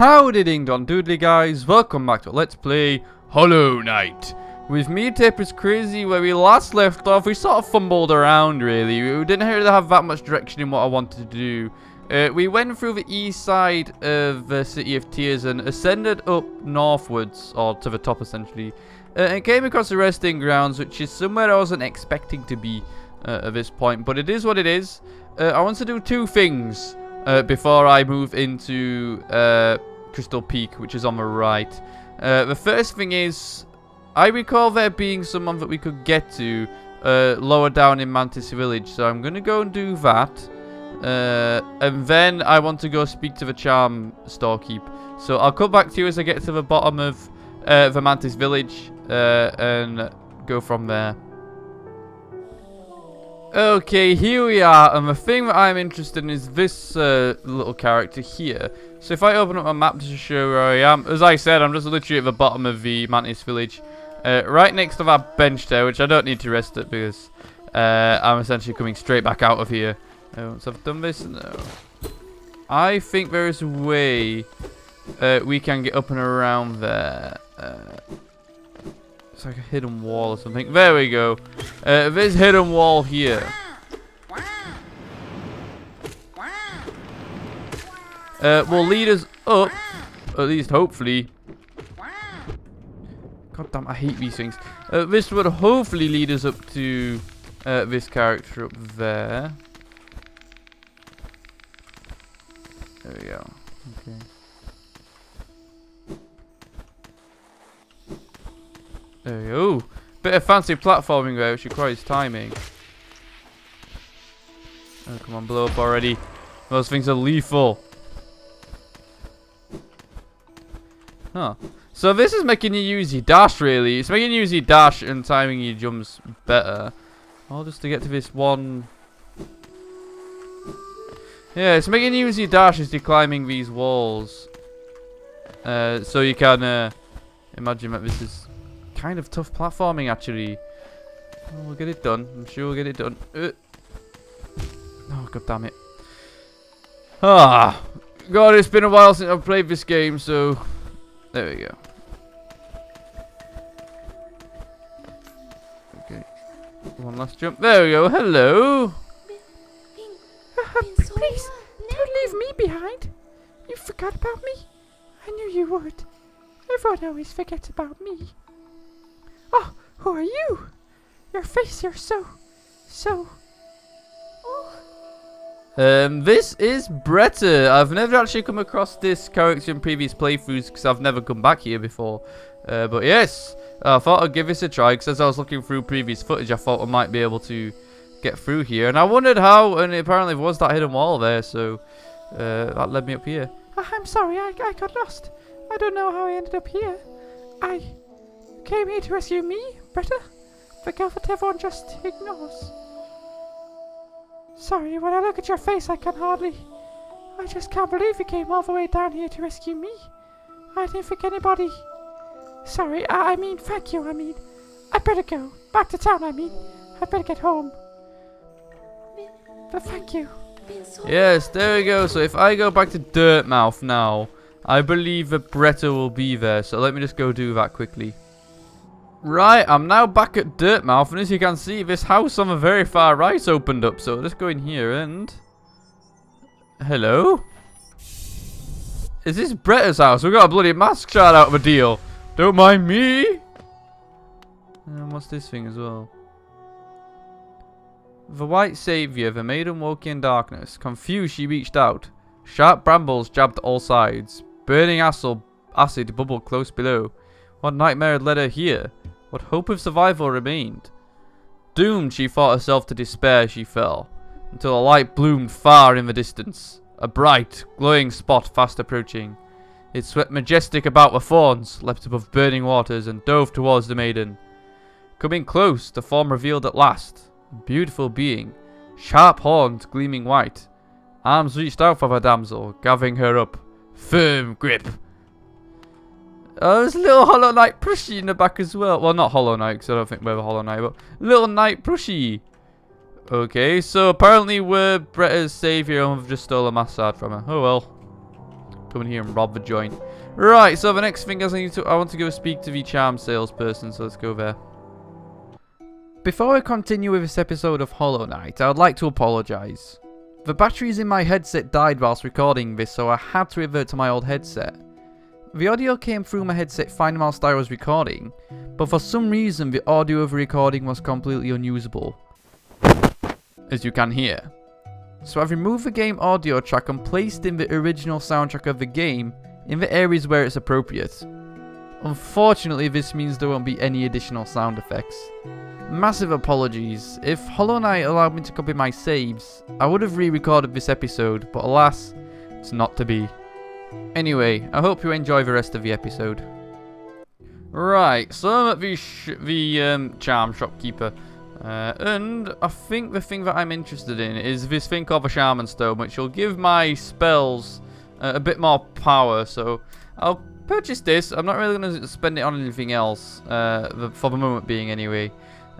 Howdy ding dong doodly guys, welcome back to Let's Play Hollow Knight. With me, Tapers Crazy, where we last left off, we sort of fumbled around really. We didn't really have that much direction in what I wanted to do. Uh, we went through the east side of the City of Tears and ascended up northwards, or to the top essentially. Uh, and came across the resting grounds, which is somewhere I wasn't expecting to be uh, at this point. But it is what it is. Uh, I want to do two things uh, before I move into uh, Crystal Peak, which is on the right. Uh, the first thing is, I recall there being someone that we could get to uh, lower down in Mantis Village, so I'm going to go and do that. Uh, and then I want to go speak to the Charm Storekeep. So I'll come back to you as I get to the bottom of uh, the Mantis Village and go from there. Okay, here we are, and the thing that I'm interested in is this uh, little character here. So if I open up my map to show where I am, as I said, I'm just literally at the bottom of the Mantis village. Uh, right next to that bench there, which I don't need to rest at because uh, I'm essentially coming straight back out of here. Uh, once I've done this, no. I think there is a way uh, we can get up and around there. Uh, it's like a hidden wall or something. There we go. Uh, this hidden wall here. Uh, will lead us up, at least hopefully. God damn, I hate these things. Uh, this would hopefully lead us up to uh, this character up there. There we go. Okay. There we go. Bit of fancy platforming there, which requires timing. Oh, come on, blow up already. Those things are lethal. Huh. So this is making you use your dash, really. It's making you use your dash and timing your jumps better. All just to get to this one... Yeah, it's making you use your dash as you're climbing these walls. Uh, so you can uh, imagine that this is kind of tough platforming, actually. Oh, we'll get it done. I'm sure we'll get it done. Uh. Oh, god damn it. Ah. God, it's been a while since I've played this game, so... There we go. Okay. One last jump. There we go. Hello. Please, don't leave me behind. You forgot about me? I knew you would. Everyone always forgets about me. Oh, who are you? Your face, you're so, so... Um, this is Bretta. I've never actually come across this character in previous playthroughs because I've never come back here before. Uh, but yes, I thought I'd give this a try because as I was looking through previous footage, I thought I might be able to get through here. And I wondered how, and apparently there was that hidden wall there, so uh, that led me up here. oh, I'm sorry, I, I got lost. I don't know how I ended up here. I came here to rescue me, Bretta, the girl that everyone just ignores. Sorry, when I look at your face, I can hardly... I just can't believe you came all the way down here to rescue me. I didn't think anybody... Sorry, I, I mean, thank you, I mean. I better go. Back to town, I mean. I better get home. But thank you. Yes, there we go. So if I go back to Dirtmouth now, I believe that Bretta will be there. So let me just go do that quickly. Right, I'm now back at Dirtmouth, and as you can see, this house on the very far right opened up. So let's go in here and... Hello? Is this Bretta's house? We've got a bloody mask shard out of a deal. Don't mind me. And what's this thing as well? The white saviour, the maiden woke in darkness. Confused, she reached out. Sharp brambles jabbed all sides. Burning acid, acid bubbled close below. What nightmare had led her here? What hope of survival remained? Doomed, she fought herself to despair, she fell. Until a light bloomed far in the distance. A bright, glowing spot fast approaching. It swept majestic about the thorns, leapt above burning waters, and dove towards the maiden. Coming close, the form revealed at last. A beautiful being, sharp horns gleaming white. Arms reached out for the damsel, gathering her up. Firm grip. Oh, there's a little Hollow Knight plushie in the back as well. Well, not Hollow Knight, because I don't think we're a Hollow Knight, but little Knight plushie. Okay, so apparently we're Bretta's saviour and we've just stolen a massage from her. Oh well. come in here and rob the joint. Right, so the next thing is I need to I want to go speak to the charm salesperson, so let's go there. Before I continue with this episode of Hollow Knight, I would like to apologise. The batteries in my headset died whilst recording this, so I had to revert to my old headset. The audio came through my headset fine whilst I was recording, but for some reason the audio of the recording was completely unusable. As you can hear. So I've removed the game audio track and placed in the original soundtrack of the game in the areas where it's appropriate. Unfortunately this means there won't be any additional sound effects. Massive apologies, if Hollow Knight allowed me to copy my saves, I would have re-recorded this episode, but alas, it's not to be. Anyway, I hope you enjoy the rest of the episode. Right, so I'm at the, the um, charm shopkeeper. Uh, and I think the thing that I'm interested in is this thing called the Shaman Stone, which will give my spells uh, a bit more power. So I'll purchase this. I'm not really going to spend it on anything else, uh, for the moment being anyway.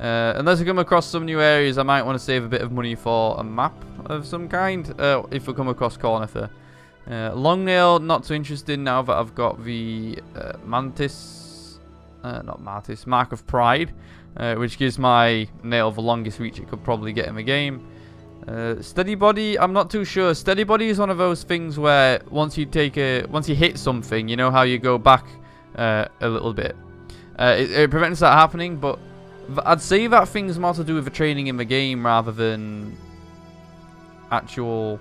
Uh, unless I come across some new areas, I might want to save a bit of money for a map of some kind, uh, if we come across Cornifer. Uh, Longnail, not too interested now that I've got the uh, Mantis, not Mantis, Mark of Pride uh, which gives my nail the longest reach it could probably get in the game. Uh, steady body, I'm not too sure. Steady body is one of those things where once you take a, once you hit something, you know how you go back uh, a little bit. Uh, it, it, prevents that happening, but I'd say that thing's more to do with the training in the game rather than actual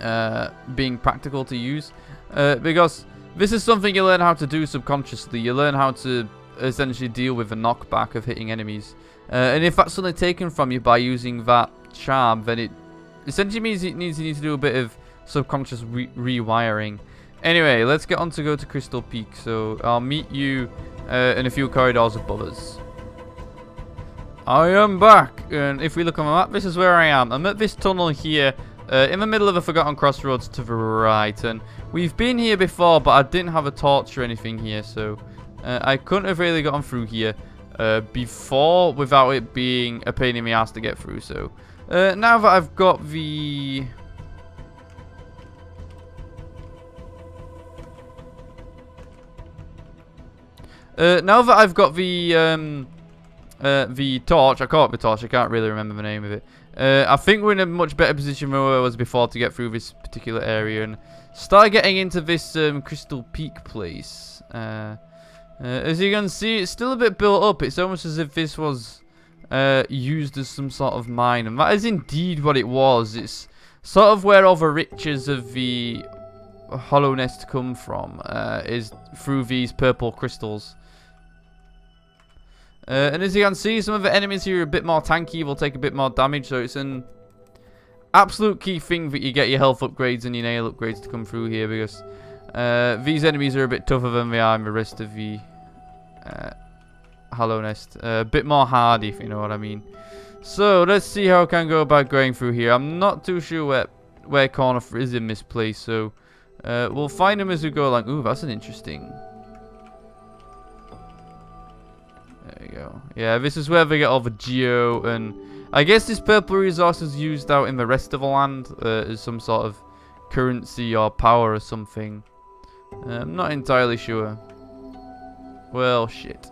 uh, being practical to use. Uh, because this is something you learn how to do subconsciously. You learn how to essentially deal with the knockback of hitting enemies. Uh, and if that's suddenly taken from you by using that charm, then it essentially means it needs you need to do a bit of subconscious re rewiring. Anyway, let's get on to go to Crystal Peak. So I'll meet you uh, in a few corridors above us. I am back, and if we look on the map, this is where I am. I'm at this tunnel here, uh, in the middle of the Forgotten Crossroads to the right, and we've been here before, but I didn't have a torch or anything here, so uh, I couldn't have really gotten through here uh, before without it being a pain in the ass to get through. So uh, now that I've got the... Uh, now that I've got the um, uh, the torch, I call it the torch, I can't really remember the name of it. Uh, I think we're in a much better position than we was before to get through this particular area and start getting into this um, Crystal Peak place. Uh, uh, as you can see, it's still a bit built up. It's almost as if this was uh, used as some sort of mine. And that is indeed what it was. It's sort of where all the riches of the Hallownest come from. Uh, is through these purple crystals. Uh, and as you can see, some of the enemies here are a bit more tanky. Will take a bit more damage. So it's an absolute key thing that you get your health upgrades and your nail upgrades to come through here. Because uh, these enemies are a bit tougher than they are in the rest of the uh, Hallownest. Uh, a bit more hardy, if you know what I mean. So, let's see how I can go about going through here. I'm not too sure where, where Cornifer is in this place, so uh, we'll find him as we go along. Ooh, that's an interesting... There you go. Yeah, this is where they get all the geo, and I guess this purple resource is used out in the rest of the land uh, as some sort of currency or power or something. Uh, I'm not entirely sure. Well, shit.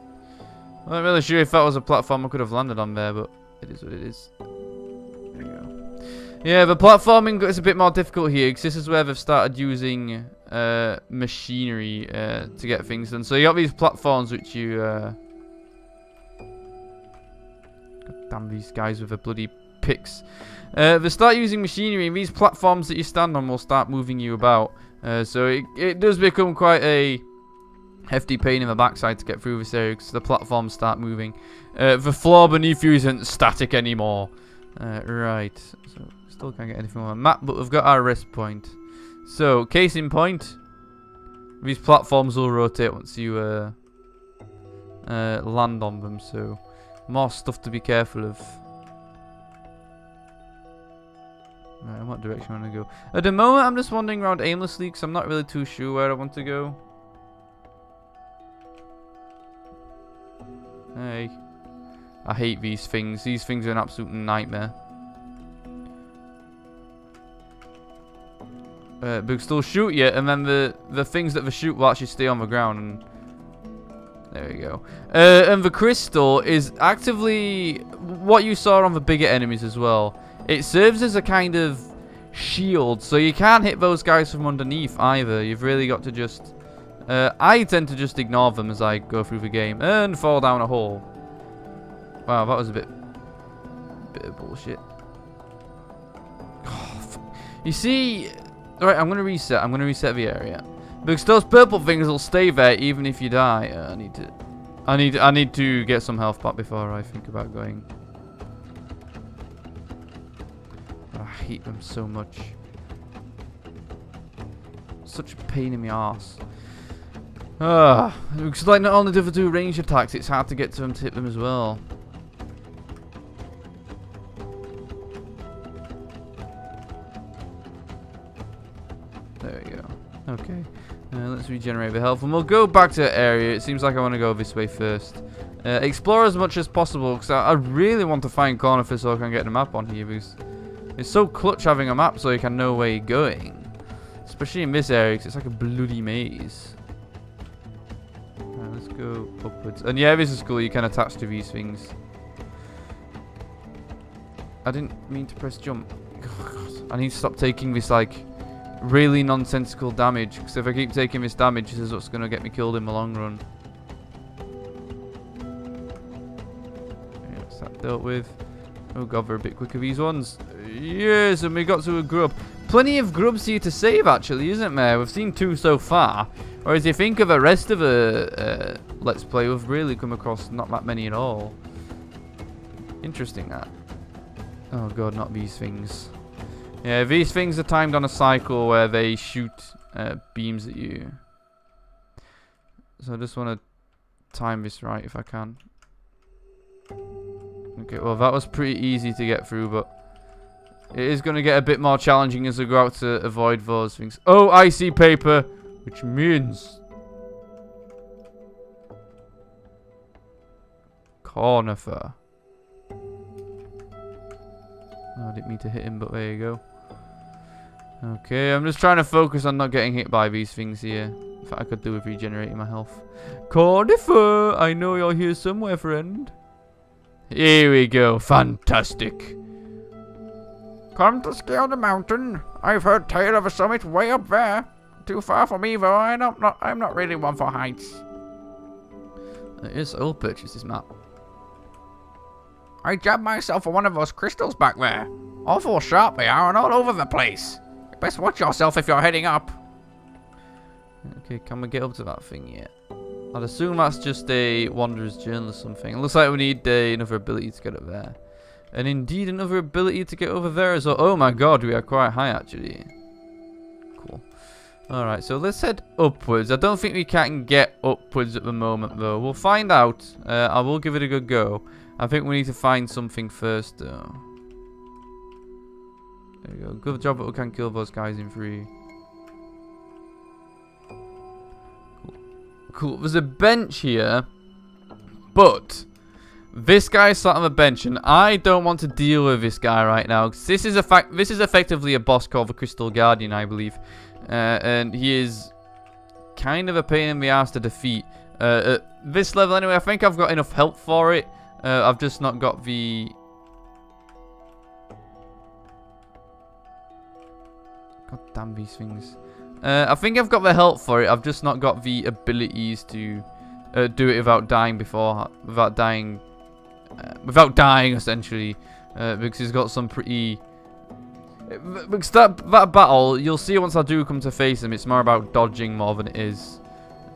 I'm not really sure if that was a platform I could have landed on there, but it is what it is. There you go. Yeah, the platforming is a bit more difficult here, because this is where they've started using uh, machinery uh, to get things done. So you got these platforms which you... Uh... damn these guys with the bloody picks. Uh, they start using machinery, and these platforms that you stand on will start moving you about. Uh, so it, it does become quite a hefty pain in the backside to get through this area because the platforms start moving. Uh, the floor beneath you isn't static anymore. Uh, right, so still can't get anything on the map, but we've got our rest point. So, case in point, these platforms will rotate once you uh, uh, land on them, so more stuff to be careful of. Right, in what direction I want to go? At the moment, I'm just wandering around aimlessly because I'm not really too sure where I want to go. Hey. I hate these things. These things are an absolute nightmare. Uh, because they'll shoot you, and then the the things that they shoot will actually stay on the ground. And there you go. Uh, and the crystal is actively what you saw on the bigger enemies as well. It serves as a kind of shield, so you can't hit those guys from underneath either. You've really got to just... Uh, I tend to just ignore them as I go through the game and fall down a hole. Wow, that was a bit, bit of bullshit. Oh, you see, alright, I'm gonna reset. I'm gonna reset the area because those purple things will stay there even if you die. Uh, I need to, I need, I need to get some health back before I think about going. Oh, I hate them so much. Such a pain in the ass. Ah, because like not only do they do range attacks, it's hard to get to them to hit them as well. There we go. Okay. Uh, let's regenerate the health and we'll go back to the area. It seems like I want to go this way first. Uh, explore as much as possible because I, I, really want to find Cornifer so I can get a map on here because it's so clutch having a map so you can know where you're going. Especially in this area because it's like a bloody maze. Right, let's go upwards. And yeah, this is cool. You can attach to these things. I didn't mean to press jump. Oh, I need to stop taking this like really nonsensical damage. Because if I keep taking this damage, this is what's going to get me killed in the long run. that dealt with. Oh god, they're a bit quicker these ones. Yes, and we got to a grub. Plenty of grubs here to save actually, isn't there? We've seen two so far. Whereas you think of the rest of the uh, Let's Play, we've really come across not that many at all. Interesting that. Oh god, not these things. Yeah, these things are timed on a cycle where they shoot uh, beams at you. So I just want to time this right if I can. Okay, well that was pretty easy to get through, but it is going to get a bit more challenging as we go out to avoid those things. Oh, I see paper, which means... Cornifer. Oh, I didn't mean to hit him, but there you go. Okay, I'm just trying to focus on not getting hit by these things here. If I could do with regenerating my health. Cornifer, I know you're here somewhere, friend. Here we go. Fantastic. Come to scale the mountain. I've heard tale of a summit way up there. Too far for me, though. I don't not, I'm not really one for heights. There is oil purchases map. I jabbed myself for one of those crystals back there. Awful sharp they are and all over the place. Best watch yourself if you're heading up. Okay, can we get up to that thing yet? I'd assume that's just a Wanderer's Journal or something. It looks like we need uh, another ability to get up there. And indeed another ability to get over there as well. Oh my god, we are quite high actually. Cool. Alright, so let's head upwards. I don't think we can get upwards at the moment though. We'll find out. Uh, I will give it a good go. I think we need to find something first though. There go. Good job we can kill those guys in three. Cool. Cool. There's a bench here. But this guy sat on the bench, and I don't want to deal with this guy right now. This is a fact. This is effectively a boss called the Crystal Guardian, I believe, uh, and he is kind of a pain in the ass to defeat. Uh, at this level, anyway, I think I've got enough help for it. Uh, I've just not got the God damn these things. Uh, I think I've got the help for it. I've just not got the abilities to uh, do it without dying before, without dying, uh, without dying essentially, uh, because he's got some pretty. Because that that battle, you'll see once I do come to face him, it's more about dodging more than it is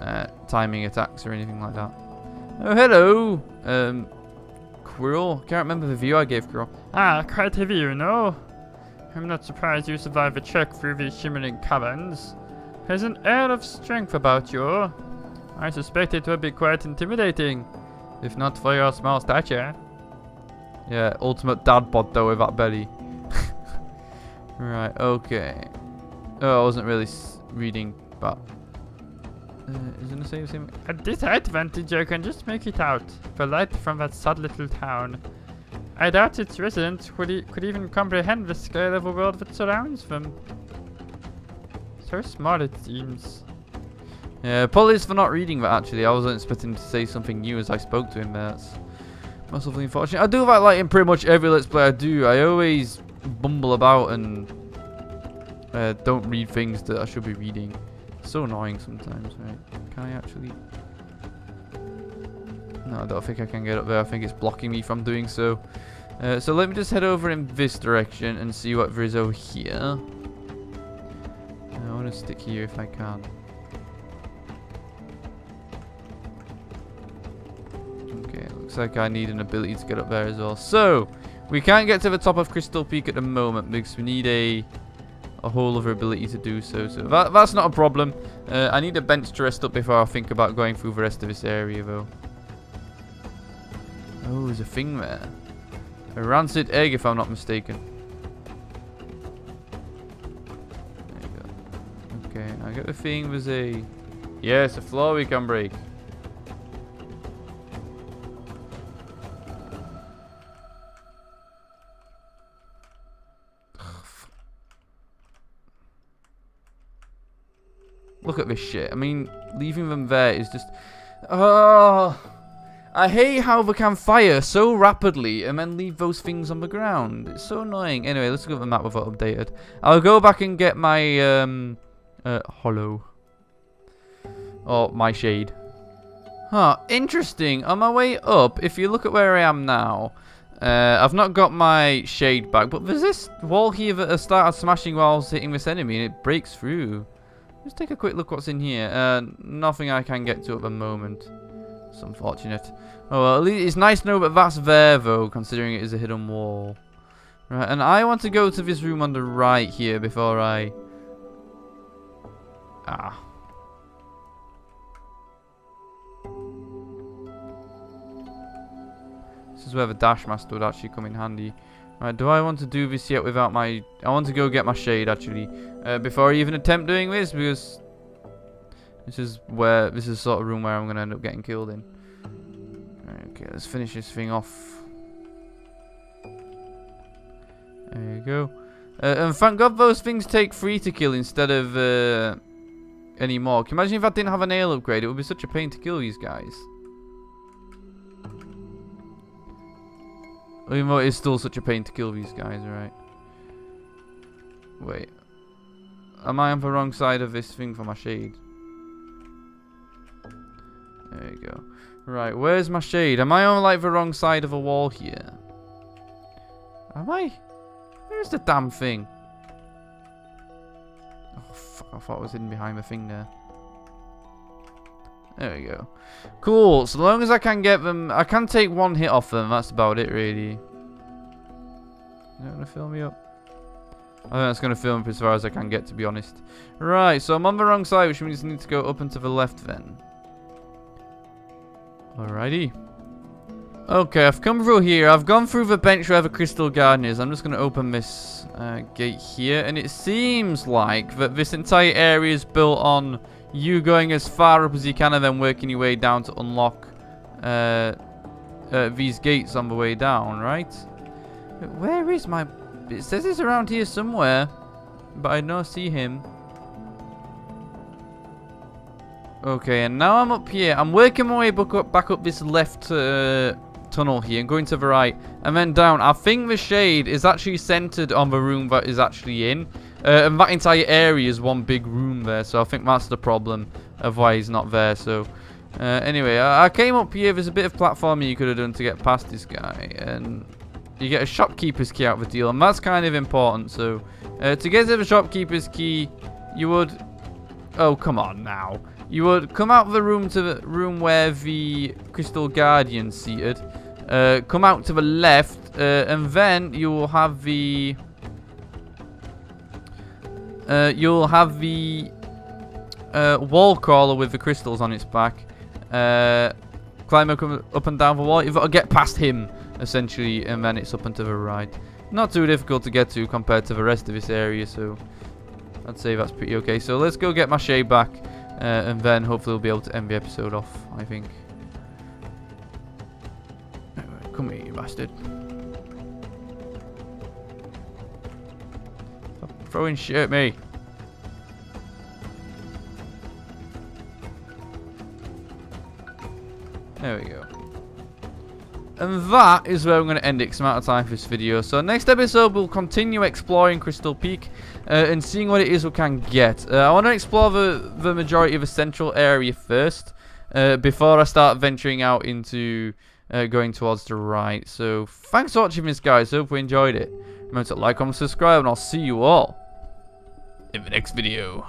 uh, timing attacks or anything like that. Oh, hello, um, Quirrell. Can't remember the view I gave Quirrell. Ah, quite a view, no? I'm not surprised you survived a trek through these shimmering caverns. There's an air of strength about you. I suspect it would be quite intimidating, if not for your small stature. Yeah, ultimate dad bod though with that belly. right, okay. Oh, I wasn't really reading, but... Uh, is it the same thing? At this advantage, I can just make it out. The light from that sad little town. I doubt its residents e could even comprehend the scale of the world that surrounds them. So smart it seems. Yeah, apologies for not reading that actually. I wasn't expecting to say something new as I spoke to him. That's massively unfortunate. I do that like in pretty much every Let's Play I do. I always bumble about and uh, don't read things that I should be reading. So annoying sometimes, right? Can I actually... No, I don't think I can get up there. I think it's blocking me from doing so. Uh, so let me just head over in this direction and see what there is over here. I want to stick here if I can. Okay, looks like I need an ability to get up there as well. So, we can't get to the top of Crystal Peak at the moment because we need a a whole other ability to do so. So that, that's not a problem. Uh, I need a bench to rest up before I think about going through the rest of this area though. Oh, there's a thing there. A rancid egg if I'm not mistaken. There you go. Okay, I got the thing with a... Yes, a floor we can break. Look at this shit. I mean, leaving them there is just... Oh, I hate how they can fire so rapidly and then leave those things on the ground. It's so annoying. Anyway, let's look at the map we've updated. I'll go back and get my um, uh, hollow. Or my shade. Huh, interesting. On my way up, if you look at where I am now, uh, I've not got my shade back, but there's this wall here that has started smashing while I was hitting this enemy and it breaks through. Let's take a quick look what's in here. Uh, nothing I can get to at the moment. It's unfortunate. Oh, well, at least it's nice to know that that's there, though, considering it is a hidden wall. Right, and I want to go to this room on the right here before I... Ah. This is where the Dashmaster would actually come in handy. Right, do I want to do this yet without my... I want to go get my shade, actually. Uh, before I even attempt doing this, because... This is where... This is the sort of room where I'm to end up getting killed in. Okay, let's finish this thing off. There you go. Uh, and thank God those things take three to kill instead of... Uh, any more. Can you imagine if I didn't have a nail upgrade? It would be such a pain to kill these guys. Even though it's still such a pain to kill these guys, right? Wait. Am I on the wrong side of this thing for my shade? There you go. Right, where's my shade? Am I on like the wrong side of a wall here? Am I? Where's the damn thing? Oh fuck, I thought I was hidden behind the thing there. There we go. Cool. So long as I can get them, I can take one hit off them. That's about it, really. Is that gonna fill me up? I think that's gonna fill me up as far as I can get, to be honest. Right. So I'm on the wrong side, which means I need to go up and to the left then. Alrighty. Okay, I've come through here. I've gone through the bench where the Crystal Guardian is. I'm just going to open this uh, gate here. And it seems like that this entire area is built on you going as far up as you can and then working your way down to unlock uh, uh, these gates on the way down, right? Where is my... It says it's around here somewhere, but I don't see him. Okay, and now I'm up here. I'm working my way back up, back up this left uh, tunnel here and going to the right and then down. I think the shade is actually centered on the room that is actually in. Uh, and that entire area is one big room there, so I think that's the problem of why he's not there. So, uh, anyway, I, I, came up here. There's a bit of platforming you could have done to get past this guy, and you get a shopkeeper's key out of the deal, and that's kind of important. So, uh, to get to the shopkeeper's key, you would... Oh, come on now. You would come out of the room to the room where the Crystal Guardian's seated. Uh, come out to the left, uh, and then you will have the... Uh, you'll have the uh, wall crawler with the crystals on its back. Uh, climb up, up and down the wall. You've got to get past him, essentially, and then it's up and to the right. Not too difficult to get to compared to the rest of this area, so I'd say that's pretty okay. So let's go get my shade back. Uh, and then hopefully we'll be able to end the episode off, I think. Come here, you bastard. Stop throwing shit at me. There we go. And that is where I'm going to end it because I'm out of time for this video. So next episode, we'll continue exploring Crystal Peak uh, and seeing what it is we can get. Uh, I want to explore the, the majority of the central area first uh, before I start venturing out into uh, going towards the right. So thanks for watching this, guys. Hope you enjoyed it. Remember to like, comment, subscribe, and I'll see you all in the next video.